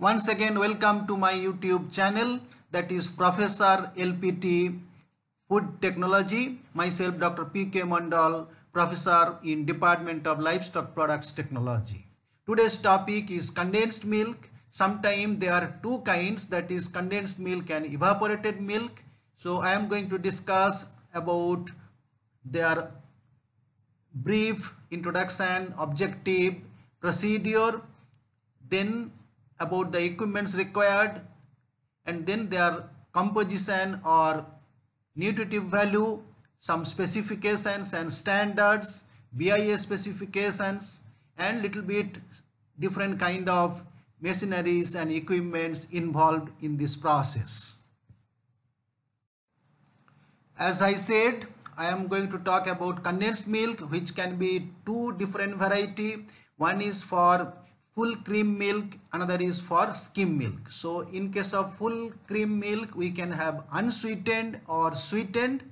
Once again, welcome to my YouTube channel that is Professor LPT Food Technology. Myself, Dr. P.K. Mandal, Professor in Department of Livestock Products Technology. Today's topic is condensed milk. Sometimes there are two kinds that is condensed milk and evaporated milk. So I am going to discuss about their brief introduction, objective, procedure, then about the equipments required and then their composition or nutritive value, some specifications and standards, BIS specifications and little bit different kind of machineries and equipments involved in this process. As I said, I am going to talk about condensed milk which can be two different variety. One is for full cream milk, another is for skim milk. So in case of full cream milk, we can have unsweetened or sweetened.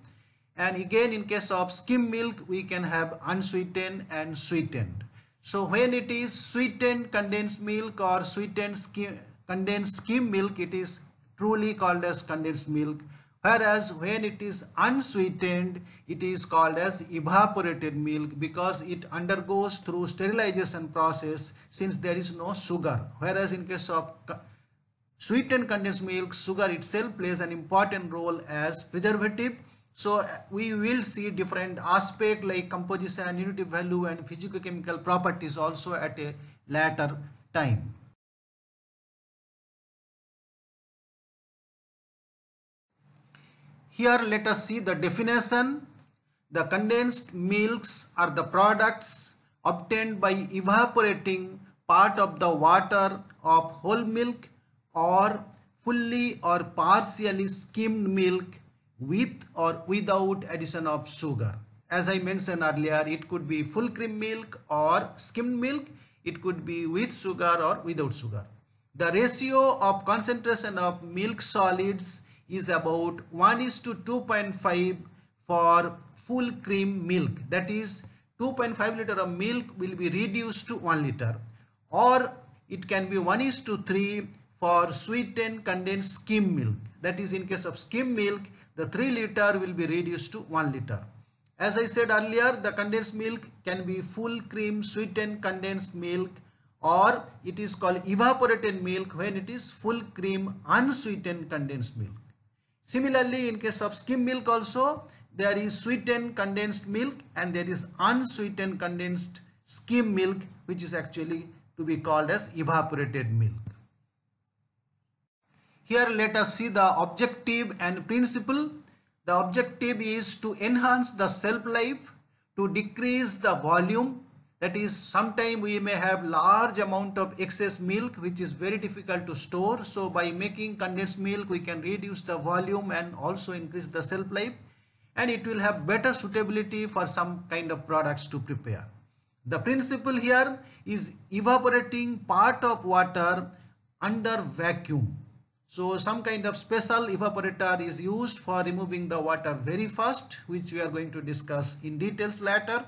And again in case of skim milk, we can have unsweetened and sweetened. So when it is sweetened condensed milk or sweetened skim, condensed skim milk, it is truly called as condensed milk whereas when it is unsweetened it is called as evaporated milk because it undergoes through sterilization process since there is no sugar. Whereas in case of sweetened condensed milk sugar itself plays an important role as preservative. So uh, we will see different aspect like composition unity value and physicochemical properties also at a later time Here let us see the definition. The condensed milks are the products obtained by evaporating part of the water of whole milk or fully or partially skimmed milk with or without addition of sugar. As I mentioned earlier, it could be full cream milk or skimmed milk. It could be with sugar or without sugar. The ratio of concentration of milk solids is about 1 is to 2.5 for full cream milk. That is 2.5 liter of milk will be reduced to 1 liter. Or it can be 1 is to 3 for sweetened condensed skim milk. That is in case of skim milk the 3 liter will be reduced to 1 liter. As I said earlier the condensed milk can be full cream sweetened condensed milk or it is called evaporated milk when it is full cream unsweetened condensed milk Similarly, in case of skim milk also, there is sweetened condensed milk and there is unsweetened condensed skim milk which is actually to be called as evaporated milk. Here let us see the objective and principle. The objective is to enhance the shelf life, to decrease the volume that is sometime we may have large amount of excess milk which is very difficult to store. So by making condensed milk we can reduce the volume and also increase the shelf life. And it will have better suitability for some kind of products to prepare. The principle here is evaporating part of water under vacuum. So some kind of special evaporator is used for removing the water very fast which we are going to discuss in details later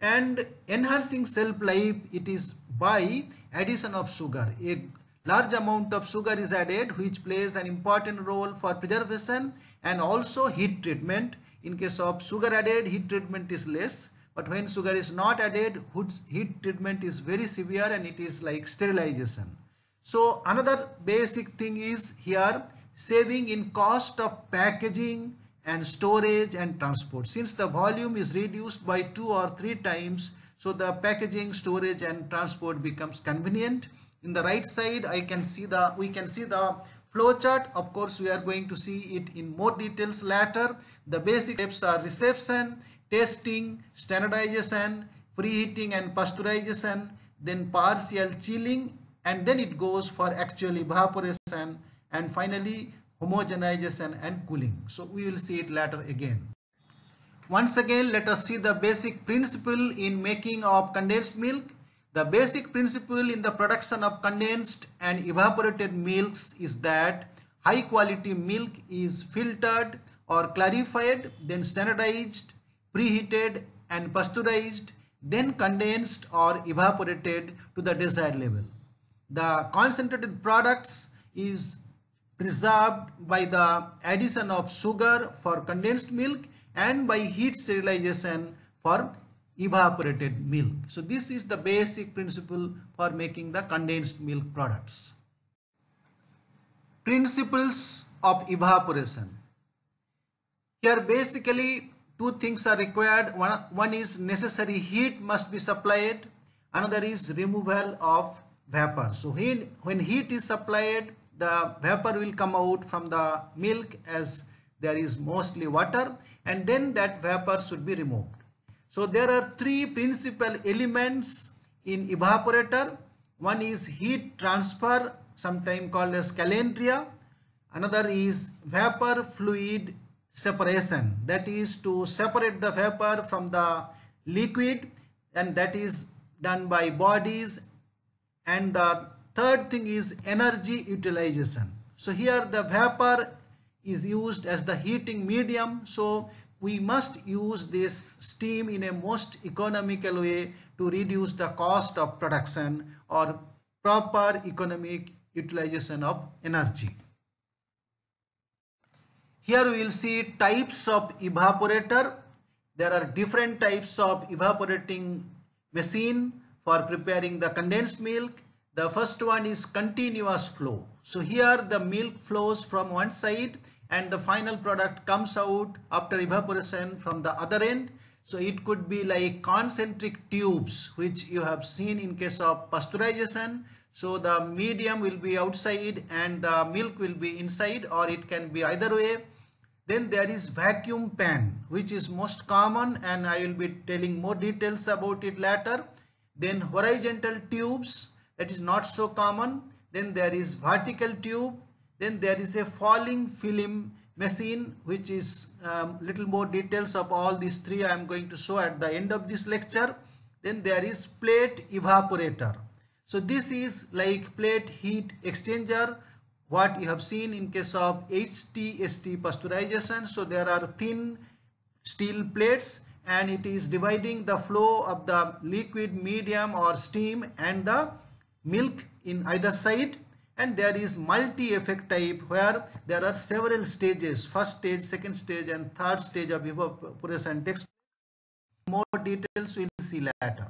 and enhancing shelf life it is by addition of sugar. A large amount of sugar is added which plays an important role for preservation and also heat treatment. In case of sugar added heat treatment is less. But when sugar is not added heat treatment is very severe and it is like sterilization. So another basic thing is here saving in cost of packaging and storage and transport. Since the volume is reduced by two or three times, so the packaging, storage and transport becomes convenient. In the right side, I can see the we can see the flow chart. Of course, we are going to see it in more details later. The basic steps are reception, testing, standardization, preheating and pasteurization, then partial chilling, and then it goes for actual evaporation, and finally homogenization and cooling. So we will see it later again. Once again, let us see the basic principle in making of condensed milk. The basic principle in the production of condensed and evaporated milks is that high quality milk is filtered or clarified, then standardized, preheated and pasteurized, then condensed or evaporated to the desired level. the concentrated products is preserved by the addition of sugar for condensed milk and by heat sterilization for evaporated milk. So this is the basic principle for making the condensed milk products. Principles of evaporation. Here basically two things are required. One, one is necessary heat must be supplied. Another is removal of vapor. So when, when heat is supplied, the vapor will come out from the milk as there is mostly water and then that vapor should be removed. So there are three principal elements in evaporator. One is heat transfer, sometimes called as calandria. Another is vapor fluid separation. That is to separate the vapor from the liquid and that is done by bodies. And the third thing is energy utilization. So here the vapor is used as the heating medium. So we must use this steam in a most economical way to reduce the cost of production or proper economic utilization of energy. Here we will see types of evaporator. There are different types of evaporating machine for preparing the condensed milk. The first one is continuous flow. So here the milk flows from one side and the final product comes out after evaporation from the other end. So it could be like concentric tubes which you have seen in case of pasteurization. So the medium will be outside and the milk will be inside or it can be either way. Then there is vacuum pan which is most common and I will be telling more details about it later. Then horizontal tubes that is not so common. Then there is vertical tube then there is a falling film machine which is um, little more details of all these three I am going to show at the end of this lecture. Then there is plate evaporator. So this is like plate heat exchanger what you have seen in case of HTST pasteurization. So there are thin steel plates and it is dividing the flow of the liquid medium or steam and the milk in either side and there is multi-effect type where there are several stages first stage second stage and third stage of evaporation takes more details we'll see later.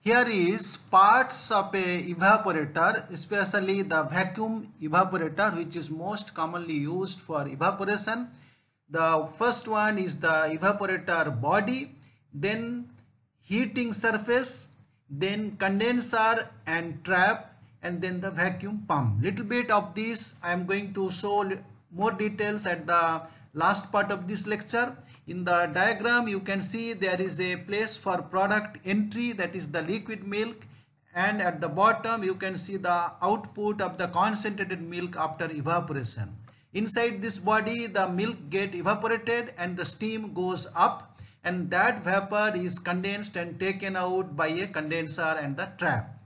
Here is parts of a evaporator especially the vacuum evaporator which is most commonly used for evaporation. The first one is the evaporator body then heating surface then condenser and trap and then the vacuum pump. Little bit of this I am going to show more details at the last part of this lecture. In the diagram you can see there is a place for product entry that is the liquid milk and at the bottom you can see the output of the concentrated milk after evaporation. Inside this body the milk get evaporated and the steam goes up and that vapor is condensed and taken out by a condenser and the trap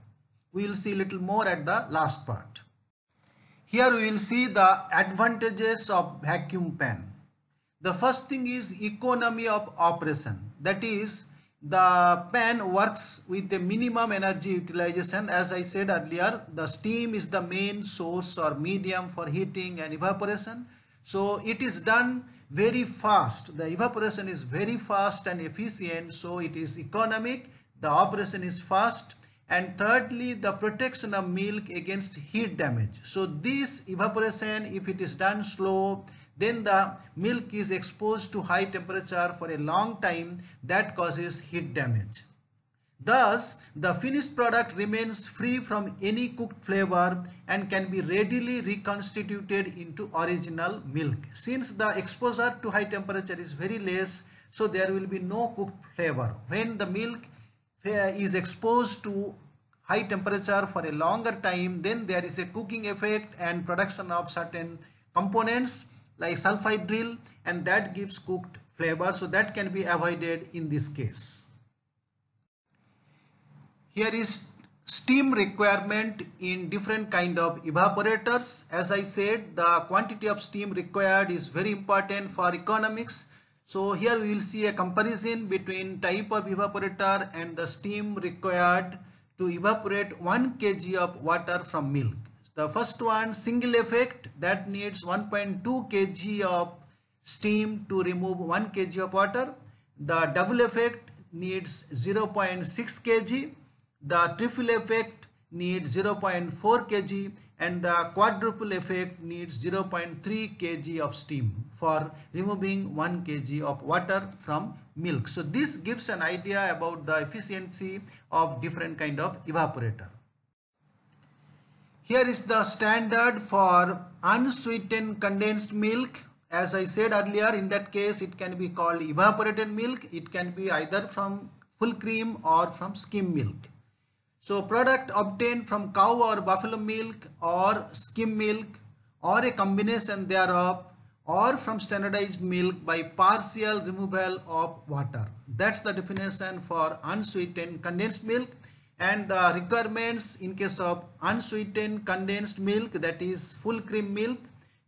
we will see little more at the last part. Here we will see the advantages of vacuum pan. The first thing is economy of operation. That is the pan works with the minimum energy utilization. As I said earlier, the steam is the main source or medium for heating and evaporation. So it is done very fast. The evaporation is very fast and efficient. So it is economic. The operation is fast and thirdly the protection of milk against heat damage so this evaporation if it is done slow then the milk is exposed to high temperature for a long time that causes heat damage thus the finished product remains free from any cooked flavor and can be readily reconstituted into original milk. Since the exposure to high temperature is very less so there will be no cooked flavor. When the milk eh, is exposed to high temperature for a longer time then there is a cooking effect and production of certain components like sulfhydryl and that gives cooked flavor. So that can be avoided in this case. Here is steam requirement in different kind of evaporators as I said the quantity of steam required is very important for economics so here we will see a comparison between type of evaporator and the steam required to evaporate 1 kg of water from milk. The first one single effect that needs 1.2 kg of steam to remove 1 kg of water. The double effect needs 0.6 kg. The triple effect needs 0.4 kg and the quadruple effect needs 0.3 kg of steam for removing 1 kg of water from milk. So this gives an idea about the efficiency of different kind of evaporator. Here is the standard for unsweetened condensed milk. As I said earlier, in that case, it can be called evaporated milk. It can be either from full cream or from skim milk. So product obtained from cow or buffalo milk or skim milk or a combination thereof or from standardized milk by partial removal of water. That's the definition for unsweetened condensed milk and the requirements in case of unsweetened condensed milk that is full cream milk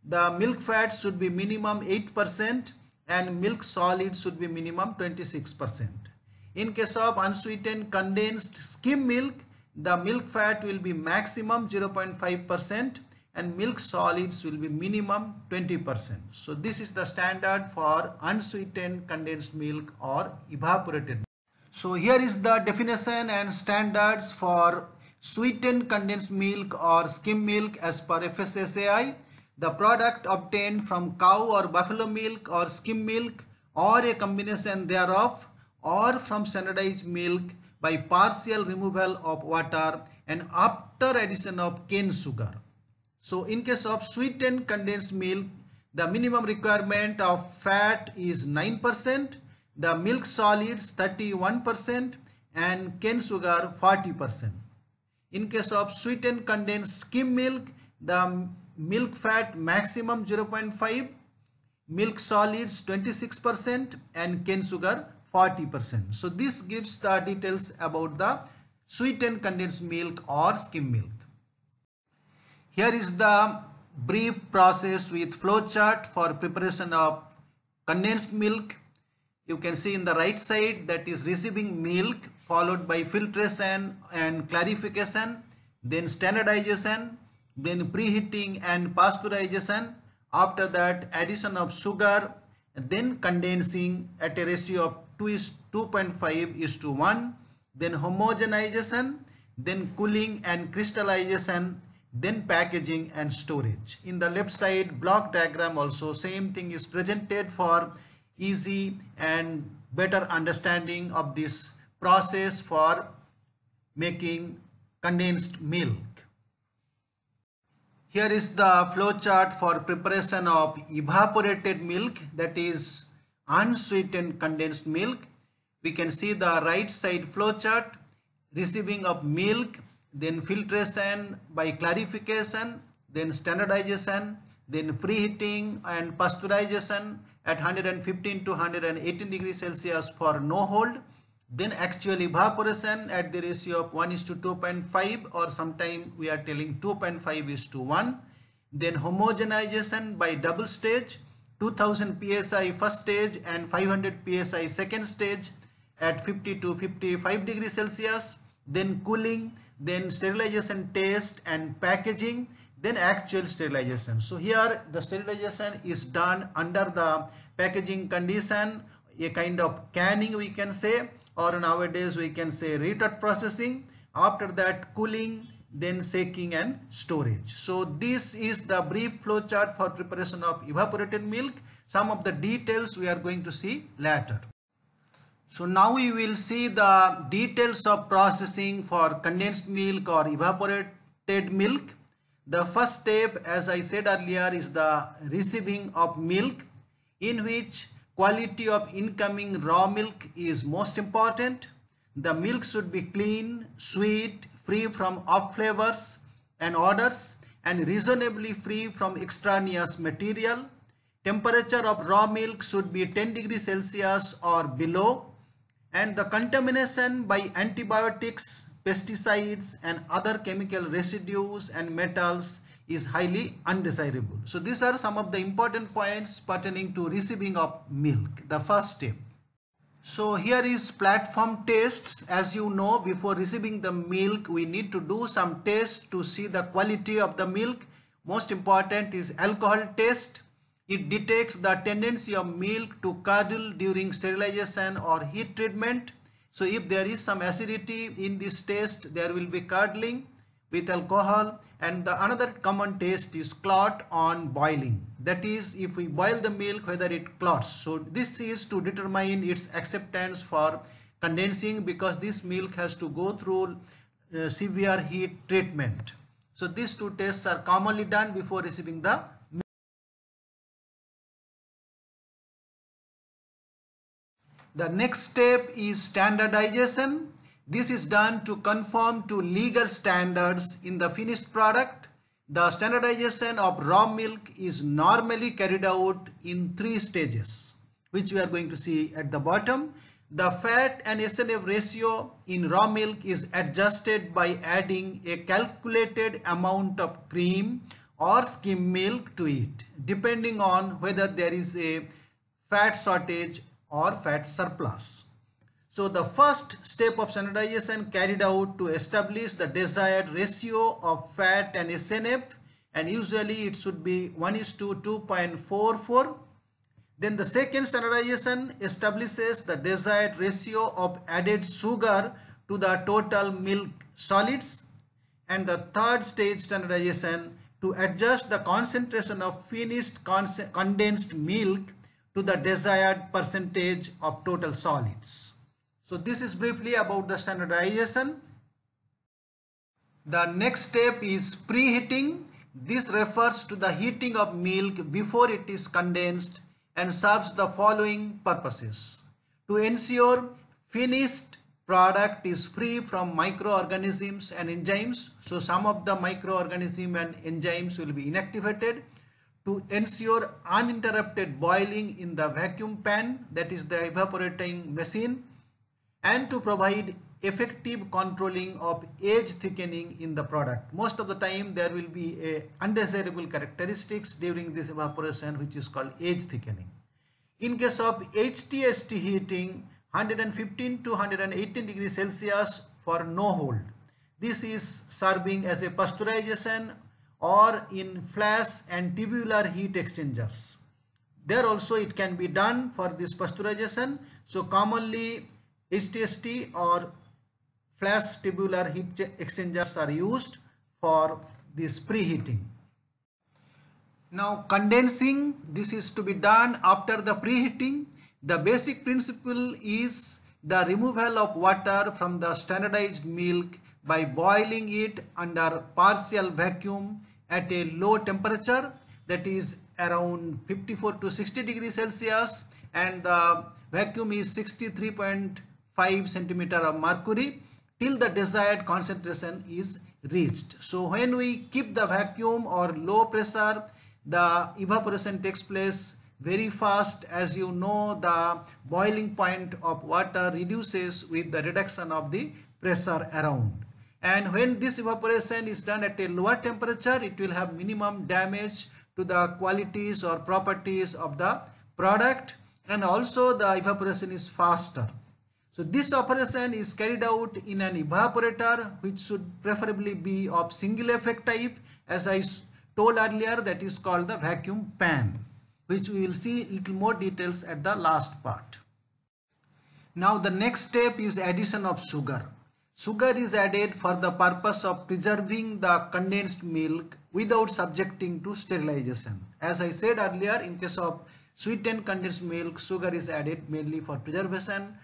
the milk fat should be minimum 8% and milk solid should be minimum 26%. In case of unsweetened condensed skim milk the milk fat will be maximum 0.5% and milk solids will be minimum 20%. So this is the standard for unsweetened condensed milk or evaporated so here is the definition and standards for sweetened condensed milk or skim milk as per FSSAI. The product obtained from cow or buffalo milk or skim milk or a combination thereof or from standardized milk by partial removal of water and after addition of cane sugar. So in case of sweetened condensed milk, the minimum requirement of fat is 9% the milk solids 31% and cane sugar 40%. In case of sweetened condensed skim milk, the milk fat maximum 0.5, milk solids 26% and cane sugar 40%. So this gives the details about the sweetened condensed milk or skim milk. Here is the brief process with flowchart for preparation of condensed milk you can see in the right side that is receiving milk followed by filtration and clarification then standardization then preheating and pasteurization after that addition of sugar then condensing at a ratio of 2 is 2.5 is to 1 then homogenization then cooling and crystallization then packaging and storage in the left side block diagram also same thing is presented for easy and better understanding of this process for making condensed milk. Here is the flow chart for preparation of evaporated milk that is unsweetened condensed milk. We can see the right side flow chart receiving of milk then filtration by clarification then standardization then preheating and pasteurization at 115 to 118 degrees Celsius for no hold then actual evaporation at the ratio of 1 is to 2.5 or sometime we are telling 2.5 is to 1 then homogenization by double stage 2000 psi first stage and 500 psi second stage at 50 to 55 degrees Celsius then cooling then sterilization test and packaging then actual sterilization. So here the sterilization is done under the packaging condition, a kind of canning we can say or nowadays we can say retort processing. After that cooling, then shaking and storage. So this is the brief flow chart for preparation of evaporated milk. Some of the details we are going to see later. So now we will see the details of processing for condensed milk or evaporated milk. The first step as I said earlier is the receiving of milk in which quality of incoming raw milk is most important. The milk should be clean, sweet, free from off flavors and odors and reasonably free from extraneous material. Temperature of raw milk should be 10 degrees Celsius or below and the contamination by antibiotics pesticides and other chemical residues and metals is highly undesirable. So these are some of the important points pertaining to receiving of milk, the first step. So here is platform tests. As you know, before receiving the milk, we need to do some tests to see the quality of the milk. Most important is alcohol test. It detects the tendency of milk to curdle during sterilization or heat treatment. So if there is some acidity in this test, there will be curdling with alcohol and the another common test is clot on boiling. That is if we boil the milk whether it clots. So this is to determine its acceptance for condensing because this milk has to go through uh, severe heat treatment. So these two tests are commonly done before receiving the The next step is standardization this is done to conform to legal standards in the finished product. The standardization of raw milk is normally carried out in three stages, which we are going to see at the bottom. The fat and SNF ratio in raw milk is adjusted by adding a calculated amount of cream or skim milk to it, depending on whether there is a fat shortage or fat surplus. So the first step of standardization carried out to establish the desired ratio of fat and SNF and usually it should be 1 is to 2.44. Then the second standardization establishes the desired ratio of added sugar to the total milk solids and the third stage standardization to adjust the concentration of finished condensed milk to the desired percentage of total solids. So this is briefly about the standardization. The next step is preheating. This refers to the heating of milk before it is condensed and serves the following purposes. To ensure finished product is free from microorganisms and enzymes. So some of the microorganisms and enzymes will be inactivated to ensure uninterrupted boiling in the vacuum pan that is the evaporating machine and to provide effective controlling of age thickening in the product. Most of the time there will be a undesirable characteristics during this evaporation which is called age thickening. In case of HTST heating 115 to 118 degrees Celsius for no hold. This is serving as a pasteurization or in flash and tubular heat exchangers. There also it can be done for this pasteurization. So commonly HTST or flash tubular heat exchangers are used for this preheating. Now condensing, this is to be done after the preheating. The basic principle is the removal of water from the standardized milk by boiling it under partial vacuum at a low temperature that is around 54 to 60 degrees Celsius and the vacuum is 63. 5 centimeter of mercury till the desired concentration is reached. So when we keep the vacuum or low pressure, the evaporation takes place very fast. As you know, the boiling point of water reduces with the reduction of the pressure around. And when this evaporation is done at a lower temperature, it will have minimum damage to the qualities or properties of the product and also the evaporation is faster. So this operation is carried out in an evaporator which should preferably be of single effect type as I told earlier that is called the vacuum pan which we will see little more details at the last part. Now the next step is addition of sugar. Sugar is added for the purpose of preserving the condensed milk without subjecting to sterilization. As I said earlier in case of sweetened condensed milk sugar is added mainly for preservation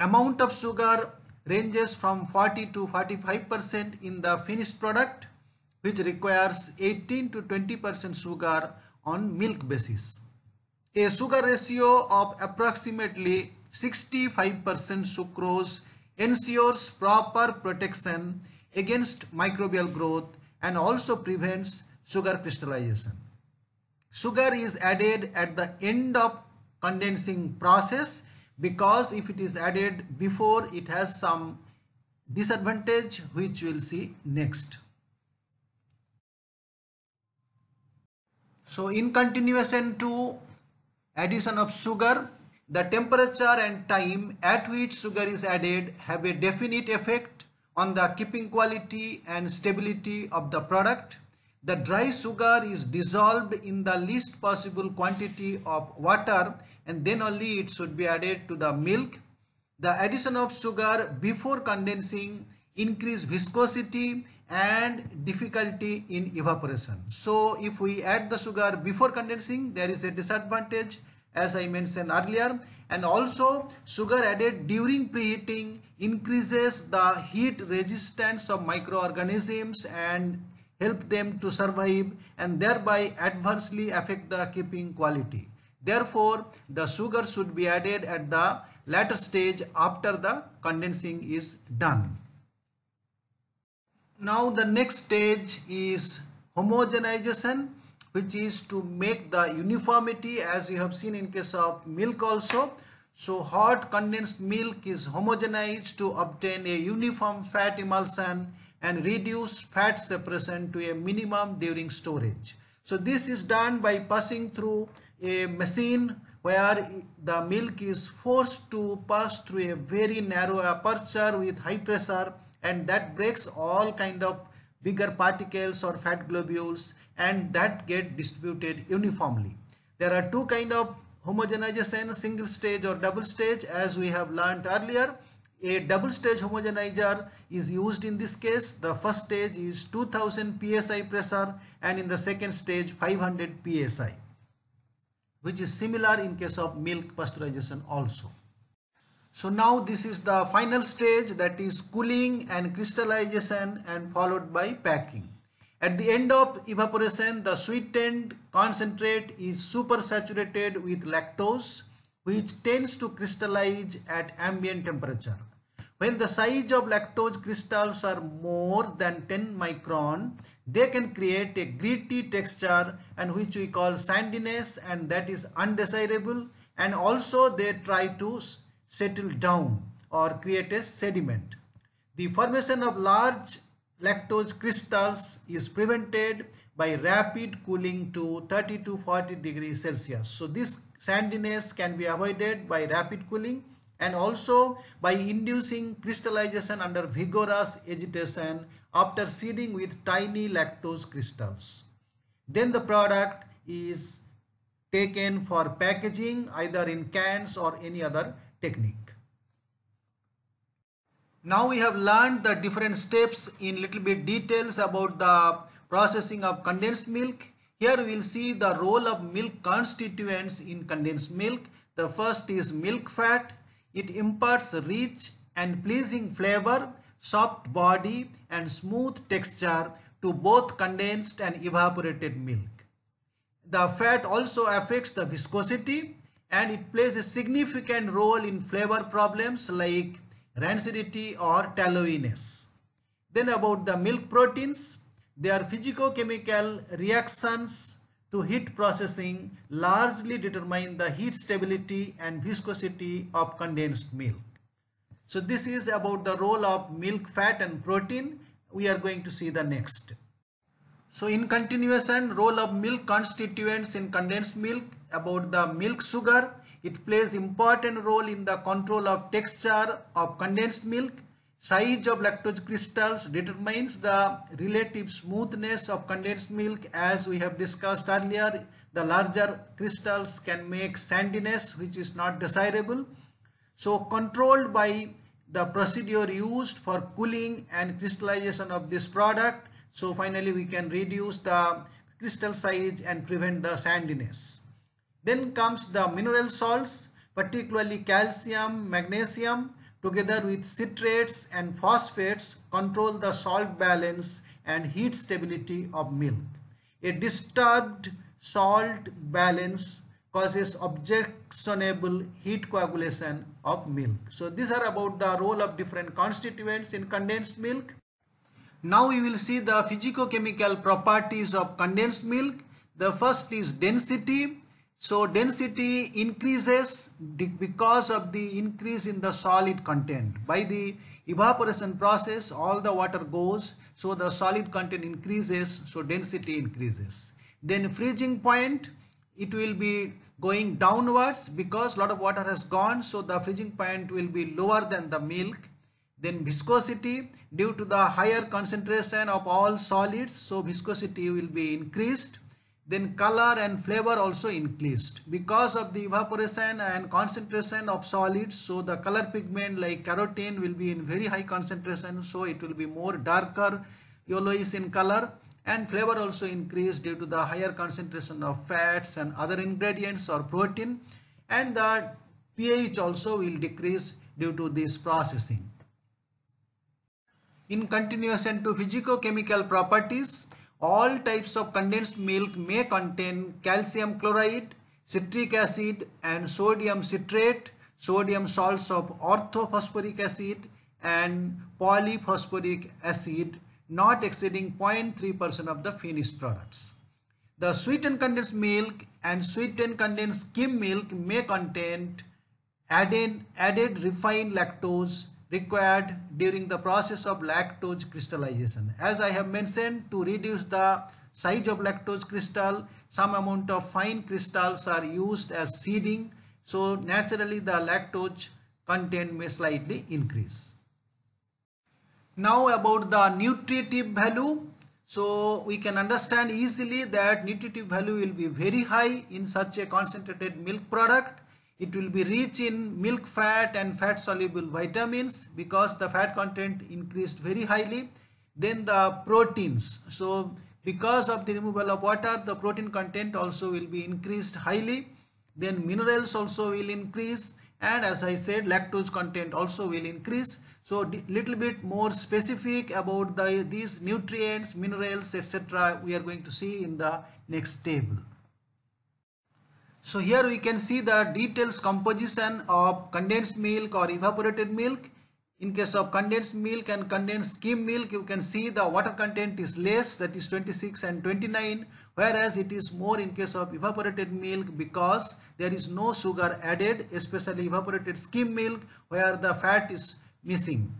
amount of sugar ranges from 40 to 45% in the finished product which requires 18 to 20% sugar on milk basis. A sugar ratio of approximately 65% sucrose ensures proper protection against microbial growth and also prevents sugar crystallization. Sugar is added at the end of condensing process because if it is added before it has some disadvantage which we will see next. So in continuation to addition of sugar the temperature and time at which sugar is added have a definite effect on the keeping quality and stability of the product. The dry sugar is dissolved in the least possible quantity of water and then only it should be added to the milk. The addition of sugar before condensing increase viscosity and difficulty in evaporation. So if we add the sugar before condensing there is a disadvantage as I mentioned earlier and also sugar added during preheating increases the heat resistance of microorganisms and help them to survive and thereby adversely affect the keeping quality. Therefore, the sugar should be added at the latter stage after the condensing is done. Now the next stage is homogenization which is to make the uniformity as you have seen in case of milk also. So hot condensed milk is homogenized to obtain a uniform fat emulsion and reduce fat separation to a minimum during storage. So this is done by passing through a machine where the milk is forced to pass through a very narrow aperture with high pressure and that breaks all kind of bigger particles or fat globules and that get distributed uniformly. There are two kind of homogenization, single stage or double stage as we have learned earlier. A double stage homogenizer is used in this case. The first stage is 2000 psi pressure and in the second stage 500 psi which is similar in case of milk pasteurization also. So now this is the final stage that is cooling and crystallization and followed by packing. At the end of evaporation, the sweetened concentrate is supersaturated with lactose which tends to crystallize at ambient temperature. When the size of lactose crystals are more than 10 micron, they can create a gritty texture and which we call sandiness and that is undesirable and also they try to settle down or create a sediment. The formation of large lactose crystals is prevented by rapid cooling to 30 to 40 degrees Celsius. So this sandiness can be avoided by rapid cooling and also by inducing crystallization under vigorous agitation after seeding with tiny lactose crystals. Then the product is taken for packaging either in cans or any other technique. Now we have learned the different steps in little bit details about the processing of condensed milk. Here we will see the role of milk constituents in condensed milk. The first is milk fat. It imparts rich and pleasing flavor, soft body and smooth texture to both condensed and evaporated milk. The fat also affects the viscosity and it plays a significant role in flavor problems like rancidity or tallowiness. Then about the milk proteins, their physicochemical reactions to heat processing largely determine the heat stability and viscosity of condensed milk. So this is about the role of milk fat and protein. We are going to see the next. So in continuation, role of milk constituents in condensed milk about the milk sugar. It plays important role in the control of texture of condensed milk. Size of lactose crystals determines the relative smoothness of condensed milk as we have discussed earlier. The larger crystals can make sandiness which is not desirable. So controlled by the procedure used for cooling and crystallization of this product so finally we can reduce the crystal size and prevent the sandiness. Then comes the mineral salts, particularly calcium, magnesium, together with citrates and phosphates control the salt balance and heat stability of milk. A disturbed salt balance causes objectionable heat coagulation of milk. So these are about the role of different constituents in condensed milk. Now we will see the physicochemical properties of condensed milk. The first is density. So density increases because of the increase in the solid content. By the evaporation process, all the water goes, so the solid content increases, so density increases. Then freezing point, it will be going downwards because lot of water has gone so the freezing point will be lower than the milk then viscosity due to the higher concentration of all solids so viscosity will be increased then color and flavor also increased because of the evaporation and concentration of solids so the color pigment like carotene will be in very high concentration so it will be more darker yellowish in color and flavor also increased due to the higher concentration of fats and other ingredients or protein and the pH also will decrease due to this processing. In continuation to physicochemical properties, all types of condensed milk may contain calcium chloride, citric acid and sodium citrate, sodium salts of orthophosphoric acid and polyphosphoric acid not exceeding 0.3% of the finished products. The sweetened condensed milk and sweetened condensed skim milk may contain added, added refined lactose required during the process of lactose crystallization. As I have mentioned, to reduce the size of lactose crystal, some amount of fine crystals are used as seeding. So naturally the lactose content may slightly increase. Now about the nutritive value. So we can understand easily that nutritive value will be very high in such a concentrated milk product. It will be rich in milk fat and fat soluble vitamins because the fat content increased very highly. Then the proteins. So because of the removal of water, the protein content also will be increased highly. Then minerals also will increase and as I said lactose content also will increase. So little bit more specific about the these nutrients, minerals, etc. we are going to see in the next table. So here we can see the details composition of condensed milk or evaporated milk. In case of condensed milk and condensed skim milk, you can see the water content is less that is 26 and 29 whereas it is more in case of evaporated milk because there is no sugar added especially evaporated skim milk where the fat is missing.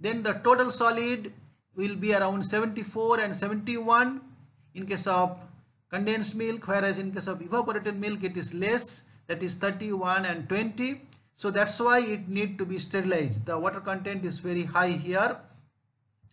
Then the total solid will be around 74 and 71 in case of condensed milk whereas in case of evaporated milk it is less that is 31 and 20 so that's why it need to be sterilized. The water content is very high here.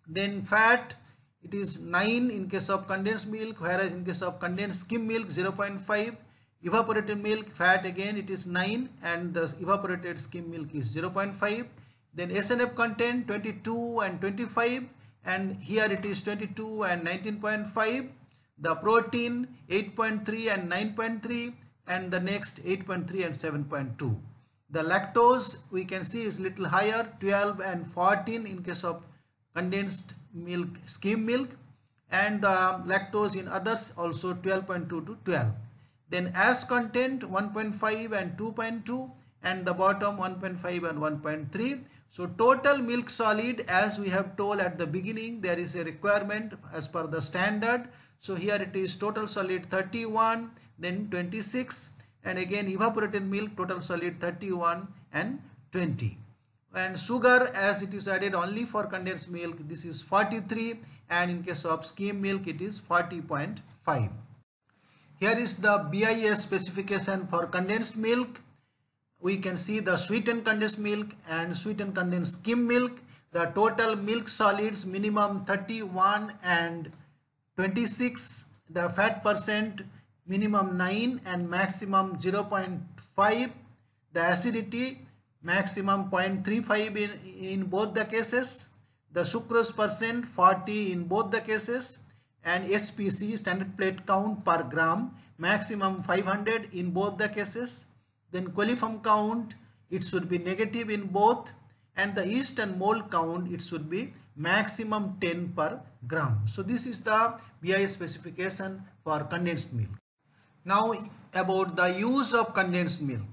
Then fat it is 9 in case of condensed milk whereas in case of condensed skim milk 0.5 evaporated milk fat again it is 9 and the evaporated skim milk is 0.5 then SNF content 22 and 25 and here it is 22 and 19.5 the protein 8.3 and 9.3 and the next 8.3 and 7.2 the lactose we can see is little higher 12 and 14 in case of condensed milk skim milk. And the lactose in others also 12.2 to 12 then ash content 1.5 and 2.2 and the bottom 1.5 and 1.3 so total milk solid as we have told at the beginning there is a requirement as per the standard. So here it is total solid 31 then 26 and again evaporated milk total solid 31 and 20 and sugar as it is added only for condensed milk this is 43 and in case of skim milk it is 40.5 here is the BIS specification for condensed milk. We can see the sweetened condensed milk and sweetened condensed skim milk. The total milk solids minimum 31 and 26. The fat percent minimum 9 and maximum 0.5. The acidity maximum 0.35 in, in both the cases. The sucrose percent 40 in both the cases and SPC standard plate count per gram maximum 500 in both the cases then coliform count it should be negative in both and the yeast and mold count it should be maximum 10 per gram. So this is the BIS specification for condensed milk. Now about the use of condensed milk.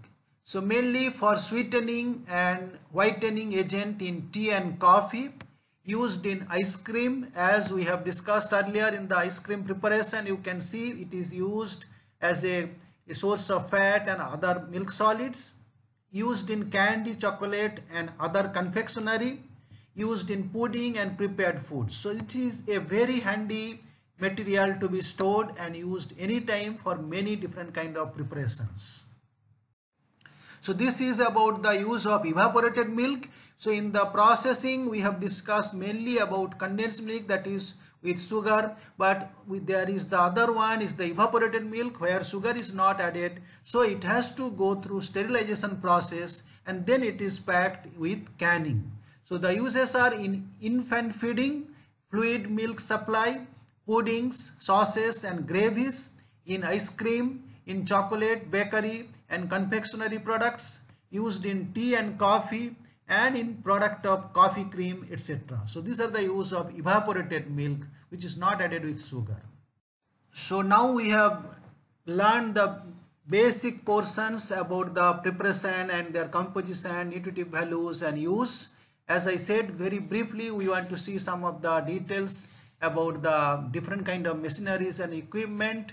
So mainly for sweetening and whitening agent in tea and coffee used in ice cream as we have discussed earlier in the ice cream preparation you can see it is used as a a source of fat and other milk solids, used in candy, chocolate and other confectionery, used in pudding and prepared foods. So it is a very handy, material to be stored and used anytime for many different kind of preparations. So this is about the use of evaporated milk. So in the processing we have discussed mainly about condensed milk that is with sugar but with, there is the other one is the evaporated milk where sugar is not added so it has to go through sterilization process and then it is packed with canning so the uses are in infant feeding fluid milk supply puddings sauces and gravies in ice cream in chocolate bakery and confectionery products used in tea and coffee and in product of coffee cream etc. So these are the use of evaporated milk which is not added with sugar. So now we have learned the basic portions about the preparation and their composition, nutritive values and use. As I said very briefly we want to see some of the details about the different kind of machineries and equipment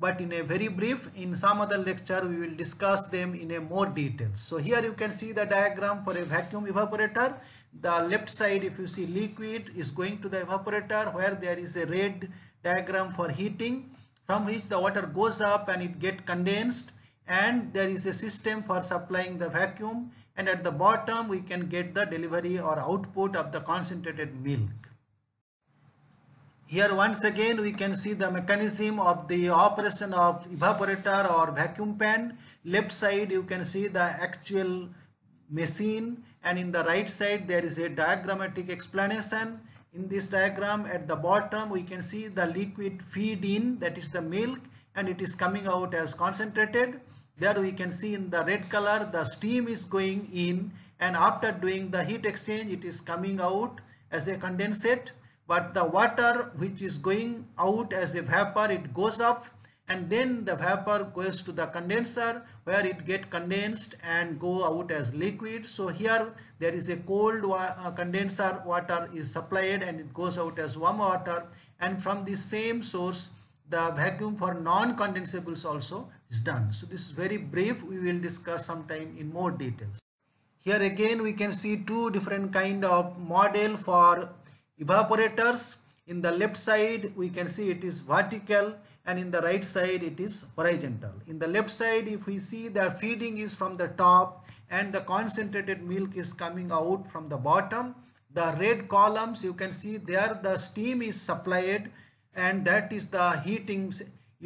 but in a very brief in some other lecture we will discuss them in a more detail. So here you can see the diagram for a vacuum evaporator. The left side if you see liquid is going to the evaporator where there is a red diagram for heating from which the water goes up and it get condensed and there is a system for supplying the vacuum and at the bottom we can get the delivery or output of the concentrated milk here once again we can see the mechanism of the operation of evaporator or vacuum pan. Left side you can see the actual machine and in the right side there is a diagrammatic explanation. In this diagram at the bottom we can see the liquid feed in that is the milk and it is coming out as concentrated. There we can see in the red color the steam is going in and after doing the heat exchange it is coming out as a condensate. But the water which is going out as a vapor it goes up and then the vapor goes to the condenser where it get condensed and go out as liquid. So here there is a cold wa uh, condenser water is supplied and it goes out as warm water. And from the same source the vacuum for non-condensables also is done. So this is very brief. We will discuss sometime in more details. Here again we can see two different kind of model for evaporators. In the left side we can see it is vertical and in the right side it is horizontal. In the left side if we see the feeding is from the top and the concentrated milk is coming out from the bottom the red columns you can see there the steam is supplied and that is the heating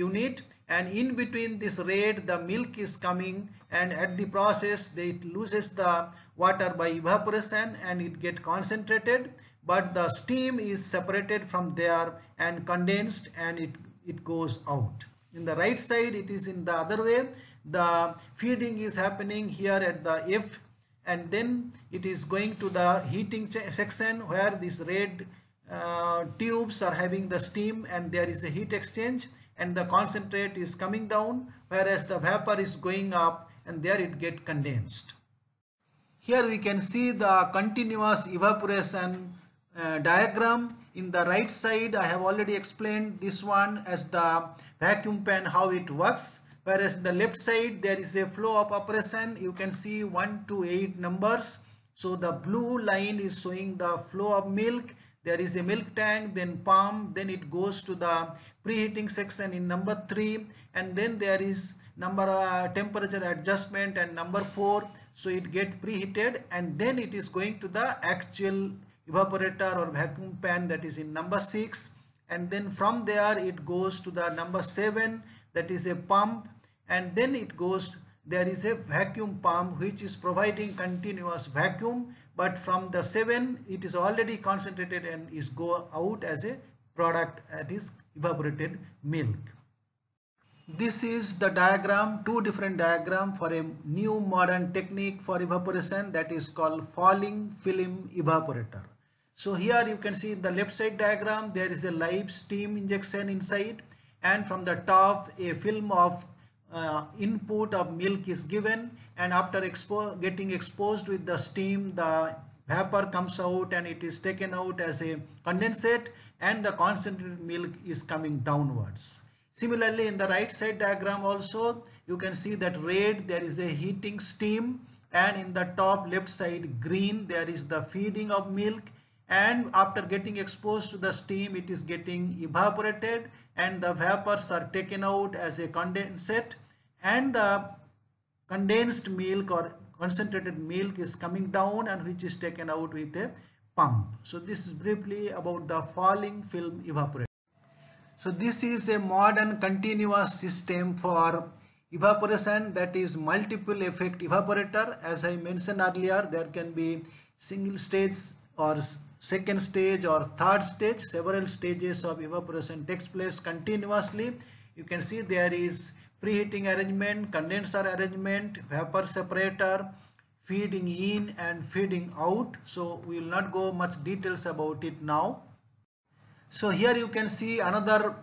unit and in between this red the milk is coming and at the process it loses the water by evaporation and it get concentrated but the steam is separated from there and condensed and it, it goes out. In the right side it is in the other way. The feeding is happening here at the F and then it is going to the heating section where these red uh, tubes are having the steam and there is a heat exchange and the concentrate is coming down whereas the vapor is going up and there it get condensed. Here we can see the continuous evaporation uh, diagram. In the right side I have already explained this one as the vacuum pan how it works. Whereas the left side there is a flow of operation. You can see 1 to 8 numbers. So the blue line is showing the flow of milk there is a milk tank then pump then it goes to the preheating section in number 3 and then there is number uh, temperature adjustment and number 4 so it get preheated and then it is going to the actual evaporator or vacuum pan that is in number 6 and then from there it goes to the number 7 that is a pump. And then it goes there is a vacuum pump which is providing continuous vacuum but from the 7 it is already concentrated and is go out as a product that is evaporated milk. This is the diagram, two different diagram for a new modern technique for evaporation that is called falling film evaporator. So here you can see in the left side diagram there is a live steam injection inside and from the top a film of uh, input of milk is given and after expo getting exposed with the steam the vapor comes out and it is taken out as a condensate and the concentrated milk is coming downwards. Similarly in the right side diagram also you can see that red there is a heating steam and in the top left side green there is the feeding of milk and after getting exposed to the steam it is getting evaporated and the vapors are taken out as a condensate and the condensed milk or concentrated milk is coming down and which is taken out with a pump. So this is briefly about the falling film evaporator. So this is a modern continuous system for evaporation that is multiple effect evaporator. As I mentioned earlier, there can be single stage or second stage or third stage. Several stages of evaporation takes place continuously. You can see there is preheating arrangement, condenser arrangement, vapor separator, feeding in and feeding out. So we will not go much details about it now. So here you can see another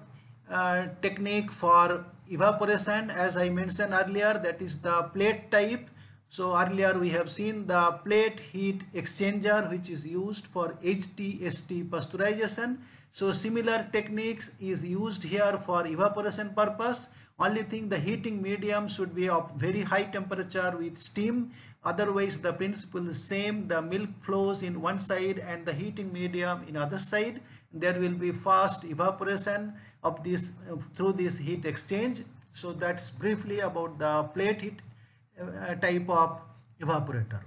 uh, technique for evaporation as I mentioned earlier that is the plate type. So earlier we have seen the plate heat exchanger which is used for HTST pasteurization. So similar techniques is used here for evaporation purpose. Only thing the heating medium should be of very high temperature with steam. Otherwise the principle is same. The milk flows in one side and the heating medium in other side. There will be fast evaporation of this uh, through this heat exchange. So that's briefly about the plate heat uh, type of evaporator.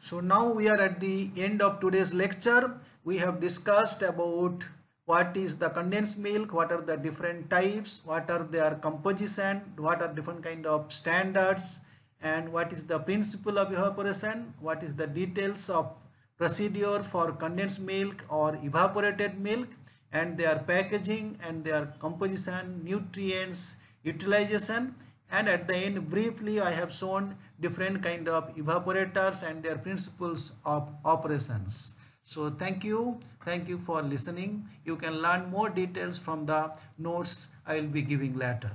So now we are at the end of today's lecture. We have discussed about what is the condensed milk, what are the different types, what are their composition, what are different kind of standards, and what is the principle of evaporation, what is the details of procedure for condensed milk or evaporated milk, and their packaging and their composition, nutrients, utilization, and at the end briefly I have shown different kind of evaporators and their principles of operations. So thank you. Thank you for listening. You can learn more details from the notes I will be giving later.